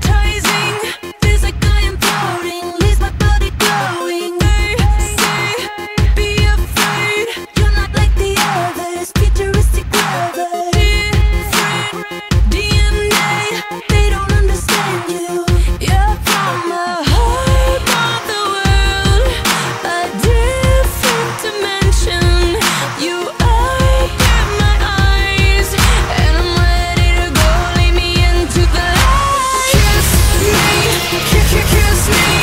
the Yeah.